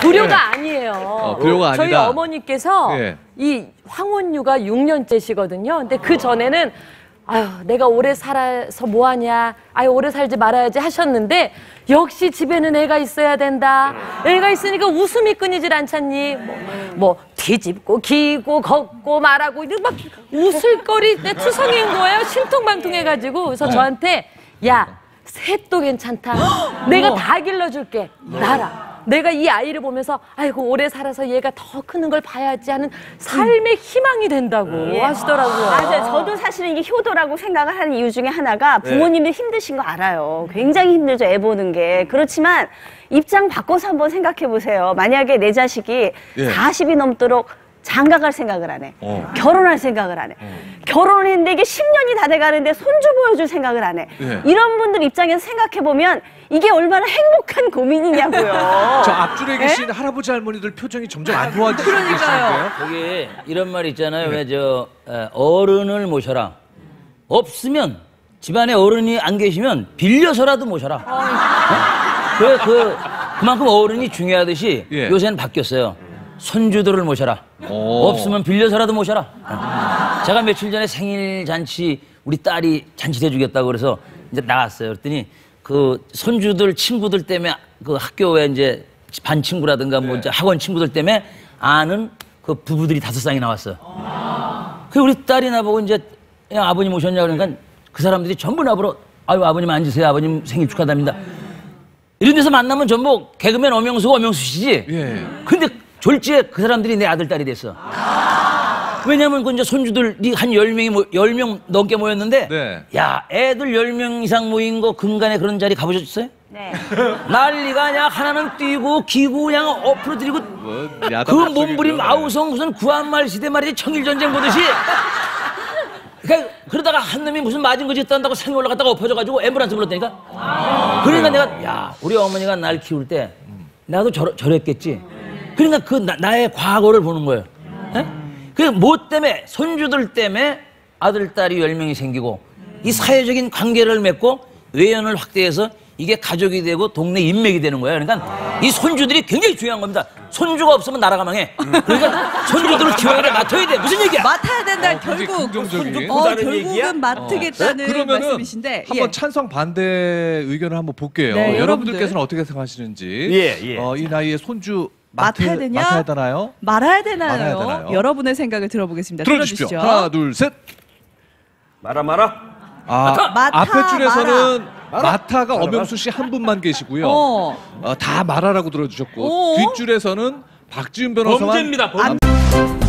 불효가 아니에요. 불효가 저희 아니다. 어머니께서 예. 이 황혼유가 6년째시거든요. 근데 그 전에는 아유 내가 오래 살아서 뭐하냐, 아유 오래 살지 말아야지 하셨는데 역시 집에는 애가 있어야 된다. 애가 있으니까 웃음이 끊이질 않잖니. 뭐, 뭐 뒤집고 기고 걷고 말하고 이런 막 웃을 거리 내 투성인 거예요. 신통방통해가지고 그래서 저한테 야. 셋도 괜찮다. 내가 다 길러줄게. 나라. 내가 이 아이를 보면서 아이고 오래 살아서 얘가 더 크는 걸 봐야지 하는 삶의 희망이 된다고 하시더라고요. 맞아요. 저도 사실은 이게 효도라고 생각을 하는 이유 중에 하나가 부모님들 힘드신 거 알아요. 굉장히 힘들죠, 애 보는 게. 그렇지만 입장 바꿔서 한번 생각해 보세요. 만약에 내 자식이 예. 40이 넘도록 장가갈 생각을 안 해. 어. 결혼할 생각을 안 해. 결혼을 했는데 이게 10년이 다 돼가는데 손주 보여줄 생각을 안 해. 예. 이런 분들 입장에서 생각해 보면 이게 얼마나 행복한 고민이냐고요. 저 앞줄에 계신 할아버지 할머니들 표정이 점점 안 좋아지시는 그러니까요. 거기 이런 말 있잖아요. 왜저 어른을 모셔라. 없으면 집안에 어른이 안 계시면 빌려서라도 모셔라. 어? 그, 그 그만큼 어른이 중요하듯이 예. 요새는 바뀌었어요. 손주들을 모셔라. 오. 없으면 빌려서라도 모셔라. 어. 제가 며칠 전에 생일 잔치 우리 딸이 잔치 해주겠다고 그래서 이제 나갔어요. 그랬더니 그 손주들 친구들 때문에 그 학교에 이제 반 친구라든가 뭐 이제 학원 친구들 때문에 아는 그 부부들이 다섯 쌍이 나왔어요. 그 우리 딸이 나보고 이제 야, 아버님 오셨냐 그러니까 그 사람들이 전부 나보러 아유 아버님 앉으세요 아버님 생일 축하드립니다. 이런 데서 만나면 전부 개그맨 엄영수 씨지. 예. 근데 졸지에 그 사람들이 내 아들, 딸이 됐어. 왜냐면 그 이제 손주들이 한 열명이 모, 10명 넘게 모였는데 네. 야, 애들 10명 이상 모인 거 근간에 그런 자리 가보셨어요? 네. 난리가 아니야. 하나는 뛰고 기고 그냥 엎으러뜨리고 뭐, 그 몸부림. 아우성 무슨 구한말 시대 말이지 청일전쟁 보듯이 그러니까 그러다가 한 놈이 무슨 맞은 거지 딴다고 산에 올라갔다가 엎어져가지고 앰뷸런스 불렀다니까 그러니까 내가 야 우리 어머니가 날 키울 때 나도 저러, 저랬겠지 그러니까 그 나, 의 과거를 보는 거예요 그뭐 때문에 손주들 때문에 아들 딸이 열 명이 생기고 이 사회적인 관계를 맺고 외연을 확대해서 이게 가족이 되고 동네 인맥이 되는 거예요. 그러니까 이 손주들이 굉장히 중요한 겁니다. 손주가 없으면 나라가 망해. 그러니까 손주들을 키워야 맡아야 돼. 무슨 얘기야? 맡아야 된다 굉장히 결국 긍정적인. 어, 결국은 얘기야? 맡으겠다는 그러면은 말씀이신데 한번 예. 찬성 반대 의견을 한번 볼게요. 네, 여러분들께서는 여러분들. 어떻게 생각하시는지. 예, 예. 어, 이 나이에 손주 맡아야 되냐? 맡아야 되나요? 말아야 되나요? 말아야 되나요? 여러분의 생각을 들어보겠습니다. 들어주십시오. 들어주시죠. 하나, 둘, 셋. 말아 말아. 아, 맡아, 앞에 줄에서는 마라. 마타가 엄영수 씨 한 분만 계시고요. 어. 어, 다 말하라고 들어주셨고 어? 뒷줄에서는 박지훈 변호사만 범죄입니다. 범죄. 안-